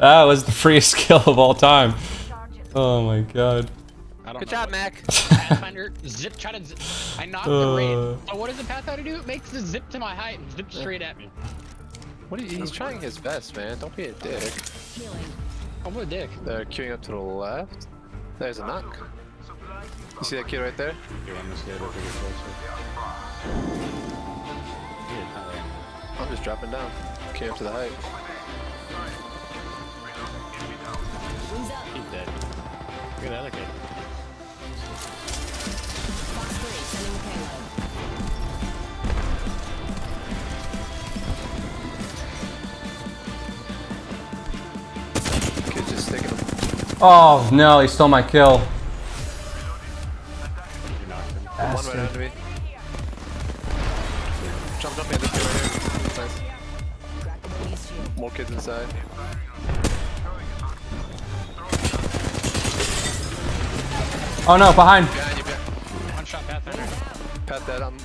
That was the freest kill of all time. Oh my god. Good job, Mac. Pathfinder, zip, try to zip. I knocked the Uh. raid. So what does the Pathfinder do? It makes the zip to my height and zip straight at me. What are you, he's trying his best, man. Don't be a dick. I'm a dick. They're queuing up to the left. There's a knock. You see that kid right there? Here, I'm just gonna figure closer. There. I'm just dropping down. Queuing up to the height. He's dead. Look at the other kid. Kid just sticking him. Oh no, he stole my kill. You knocked. One right me. Jump, jump in. This kid right here. Nice. More kids inside. Oh no, behind. Behind you, behind. One shot Pathfinder. Pat that. I'm.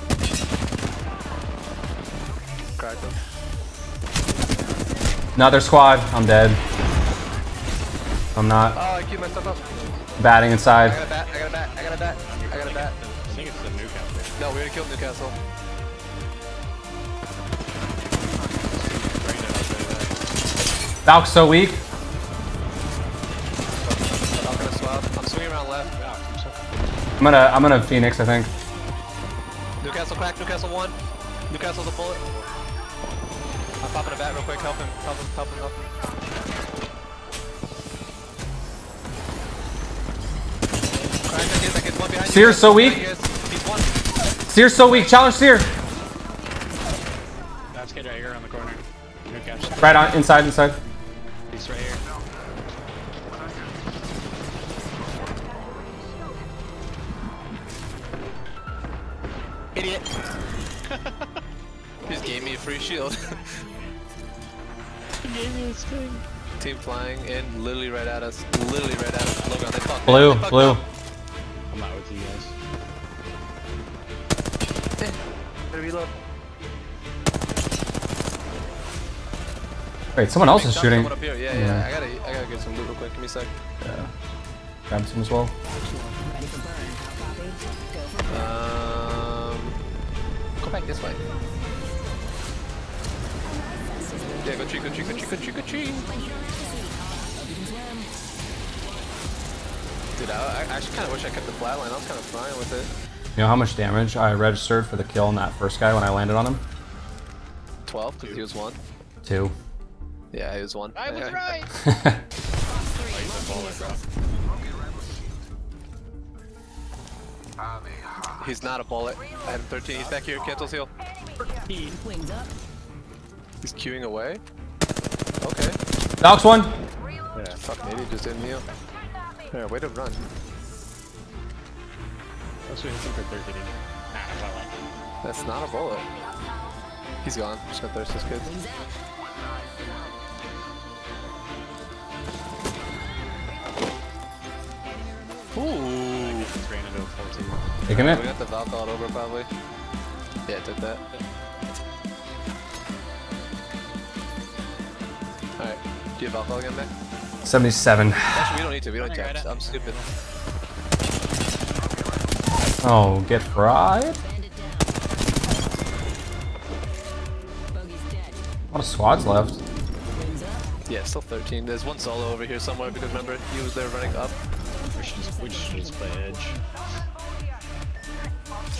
Cracked him. Another squad. I'm dead. I'm not. Oh, I keep myself up. Batting I inside. got a bat. I got a bat. I got a bat. I got a bat. I think it's the Newcastle. No, we're gonna kill Newcastle. Right Valk's so weak. I'm gonna I'm gonna Phoenix, I think. Newcastle crack. Newcastle one. Newcastle's a bullet. I'm popping a bat real quick. Help him. Help him. Help him. Help him. Crack that kid. That kid's one behind you. So weak. He's one. Seer's so weak. Challenge Sear. That's kid right here on the corner. Newcastle. Right on inside, inside. He's right here. Idiot. just gave me a free shield. Gave me a string. Team flying in, literally right at us. Literally right at us. Logan, they fucked Blue. They fucked blue. up. I'm not with you guys. Better reload. Wait, someone else is shooting. Up here. Yeah, yeah, Yeah. I gotta, I gotta get some loot real quick. Give me a sec. Yeah. Grab some as well. Go back this way. Yeah, go tree, go tree, go tree, go tree, go tree. Dude, I, I actually kind of wish I kept the flat line. I was kind of fine with it. You know how much damage I registered for the kill on that first guy when I landed on him? 12, because he was one. Two. Yeah, he was one. I was Yeah. right. He's not a bullet. I had him 13. He's back here. Cancels heal. Wings up. He's queuing away. Okay. Valk's one. Yeah. Fuck, maybe he just didn't heal. Yeah, way to run. That's what he's for 13. Nah, well, like, That's not a bullet. He's gone. Just gonna thirst this kid. Ooh. It's ran 14. Taking We it. got the Valk all over probably. Yeah, I took that. Alright. Do you have alcohol again, Mac? 77. Actually, we don't need to. We don't need to. I'm stupid. Oh, get fried. Bandit down. Bogey's dead. A lot of squads left. Yeah, still 13. There's one solo over here somewhere because remember, he was there running up. We should just, we should just play Edge.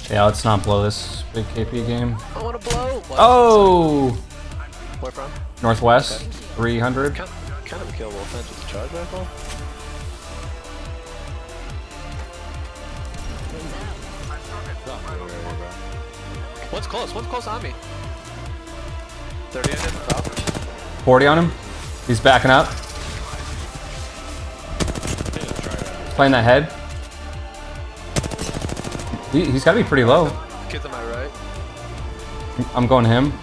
Yeah, let's not blow this big KP game. I wanna blow! What? Oh! Where from? Northwest, 300. Kind, kind of a killable offense with the charge rifle. One's close, one's close on me. 30 on him, 40 on him. He's backing up. Playing that head. He, he's got to be pretty low. Kids on my right. I'm going him.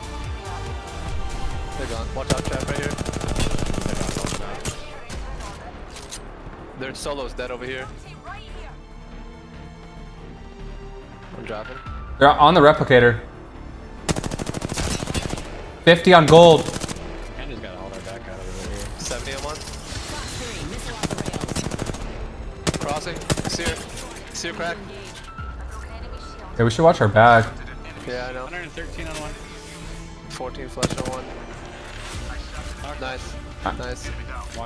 They're gone. Watch out, trap right here. Their solo's dead over here. I'm dropping. They're on the replicator. 50 on gold. The See Crossing. See Seer crack. Yeah, we should watch our back. Yeah, I know. 113 on one. 14 flush on one. Nice. Ah. Nice.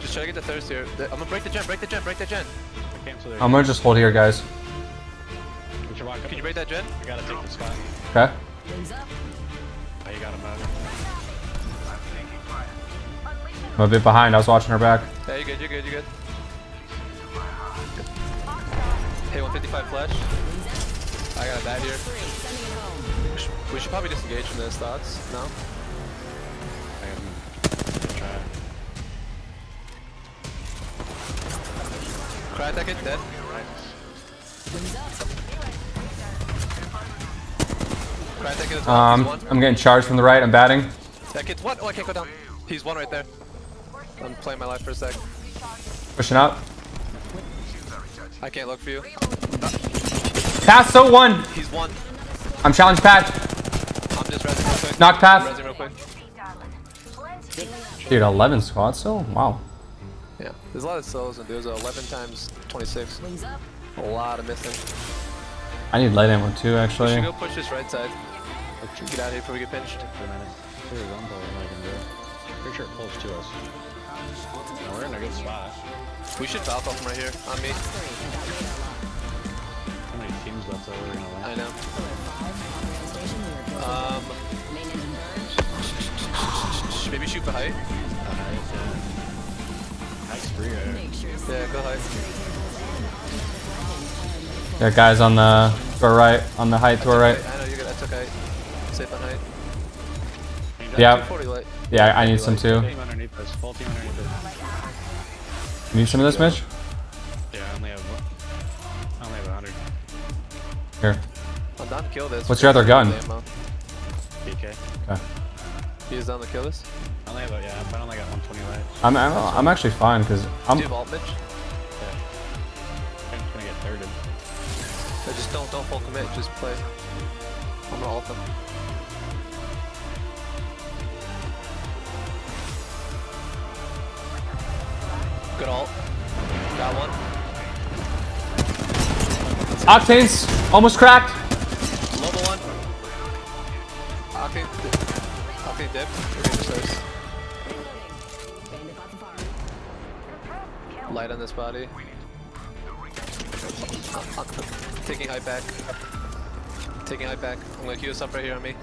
Just try to get the thirst here. I'm gonna break the gen, break the gen, break the gen. I cancel their I'm gonna just hold here, guys. We should walk up. Can you break that gen? I gotta take the spot. Okay. Wings up. Oh, you got him out. I'm a bit behind. I was watching her back. Yeah, you're good, you're good, you're good. Hey, 155 flash. I got a bat here. 3, sending it home. We should, we should probably disengage from this, thoughts? No? I am try. Cry that kid, dead. Wings up. Cry that kid as well. Um, I'm getting charged from the right. I'm batting. That kid's one. Oh, I can't go down. He's one right there. I'm playing my life for a sec. Pushing up. I can't look for you. Pass so one. He's one. I'm challenged Pat. I'm just resing real quick. Knock path. Resing real quick. Dude, 11 squads so Wow. Yeah. There's a lot of solos and there's 11 times 26. A lot of missing. I need light ammo too, We actually. should go push this right side. Get out of here before we get pinched. For a minute. There's one bullet I can do. Pretty sure it pulls to us. No, we're in a good spot. We should Valk off from right here. On me. Fox 3, I got radar lock. How many teams left over we're gonna win? I know. Pillar 5, on rail station, we are close to Um, Main engine burned. maybe shoot for height. Alright, yeah. Free right Make Yeah, go height. Got guys on the to our right, on the height to our right. I know you're good. I took height. Safe on height. Yeah, yeah, I need some too. Team underneath us. Full team underneath us. You need some of this, Mitch? Yeah, I only have one. I only have 100. Here. I'm down to kill this. What's your other gun? PK. Okay. He's down to kill this. I only have, a- yeah, I only got 120 light. I'm, I'm, I'm actually fine because I'm. Do you have ult, Mitch? Yeah. I'm just gonna get thirded. No, just don't don't full commit. Just play. I'm gonna ult them. Good ult. Got one. Octanes almost cracked. Level one. Octane. Octane dip. Okay, just nice. Reloading. Bandit bought the farm. Light on this body. Taking height back. Taking height back. I'm gonna queue this up right here on me.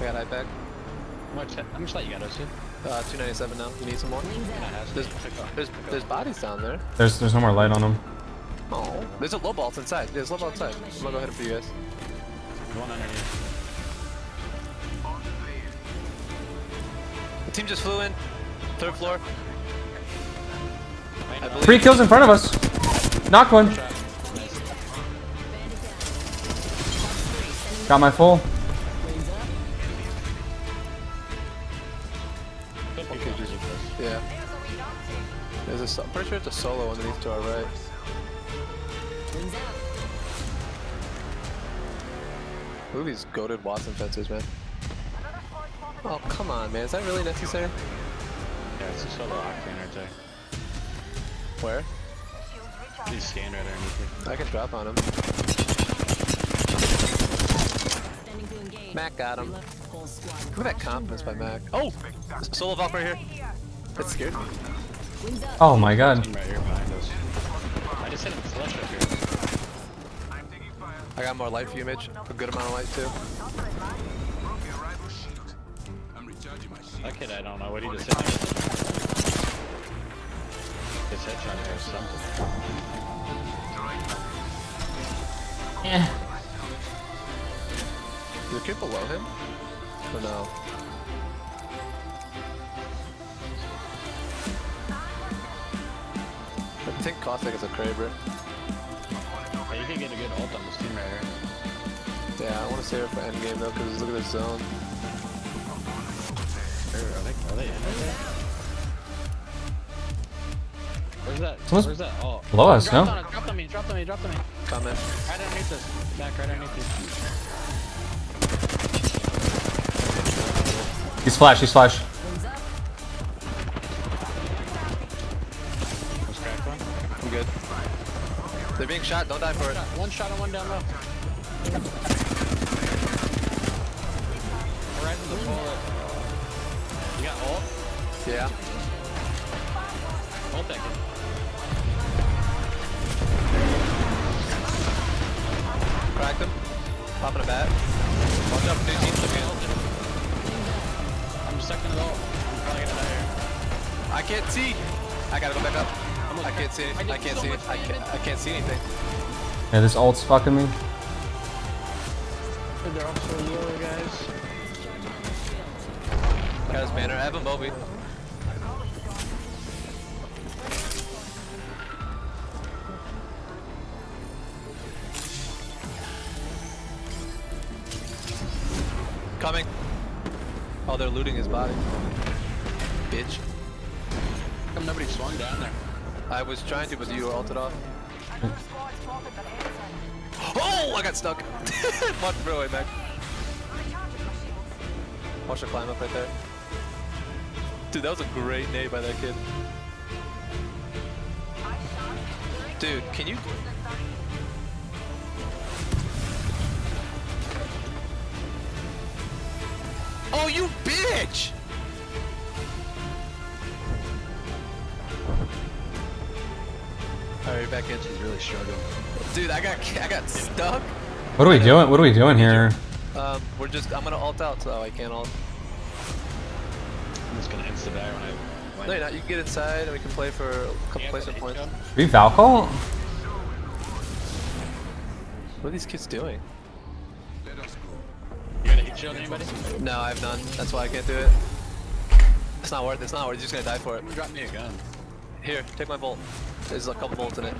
I got height back. How much, how much light you got, OC? Uh, 297 now. You need some more? There's, there's, there's bodies down there. There's there's no more light on them. Oh, there's a low vault inside. There's low vault inside. I'm gonna go ahead for you guys. One underneath. The team just flew in. Third floor. Three kills in front of us. Knock one. Got my full. A. so- I'm pretty sure it's a solo underneath to our right. Wings. Look at these goaded Wattson fences, man. Oh, come on, man. Is that really necessary? Yeah, it's a solo octane right there. Where? He's scanned right underneath you. I can drop on him. Standing to engage. Mac got him. Reload. Whole squad. Look at that confidence by Mac. Oh! Solo Valk right here. That scared me. Wings up. Oh my god. Right here behind us. I just hit him flush up here. I got more light for you, Mitch. A good amount of light, too. That kid, I don't know what he just hit me. His headshot there or something. Is the kid below him? Or no? Think Cossack is a Kraber. Hey, oh, you can get a good ult on this team right here. Yeah, I want to save it for endgame though, because look at this zone. Are they, are they in it? Where's that? Someone's Where's that? Oh. below us, Drop no? on it, drop on me, drop on me, drop on me. Comment. Right underneath us. Back right underneath you. He's flash, he's flash. Good. They're being shot. Don't die for it. One shot and one down low. Horizon the bullet. You got ult? Yeah. Ult that kid. Cracked him. Popping a bat. Watch out, new team looking. I'm stuck in the ult. I'm probably gonna die here. I can't see. I gotta go back up. I can't see. I I can't so see. much I can't. I can't see anything. Yeah, this ult's fucking me. They're also lower, guys. Got his banner. I have a Moby. Coming. Oh, they're looting his body. Bitch. How come nobody swung down there? I was trying to, but you ulted off. Oh, I got stuck. Watch bro way back. Watch her climb up right there. Dude, that was a great nade by that kid. Dude, can you? Oh, you bitch! Alright, back in. He's really struggling. Dude, I got I got stuck. What are we doing? What are we doing here? Um, we're just I'm gonna alt out, so I can't alt. I'm just gonna insta die when I. When No, you're not. You can get inside and we can play for a couple Yeah, placement hit points. gun. We Valcol? What are these kids doing? You gonna hit shield, anybody? No, I have none. That's why I can't do it. It's not worth it. It's not worth it. You're just gonna die for it. Drop me a gun. Here, take my bolt. There's a couple bolts in it.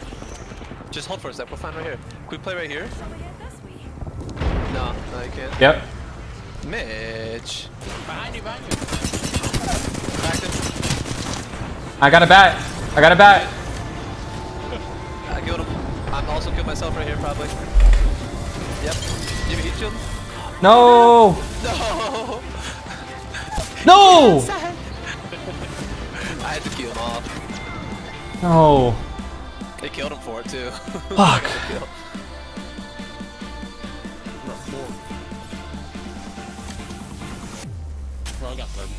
Just hold for a sec. We're fine right here. Can we play right here? No, no, you can't. Yep. Mitch. Behind you, behind you. Cracked him. I got a bat. I got a bat. I killed him. I'm also killed myself right here, probably. Yep. You have a heat shield? No! No! No! No. They killed him for it too. Fuck. Kill. Well, I got third.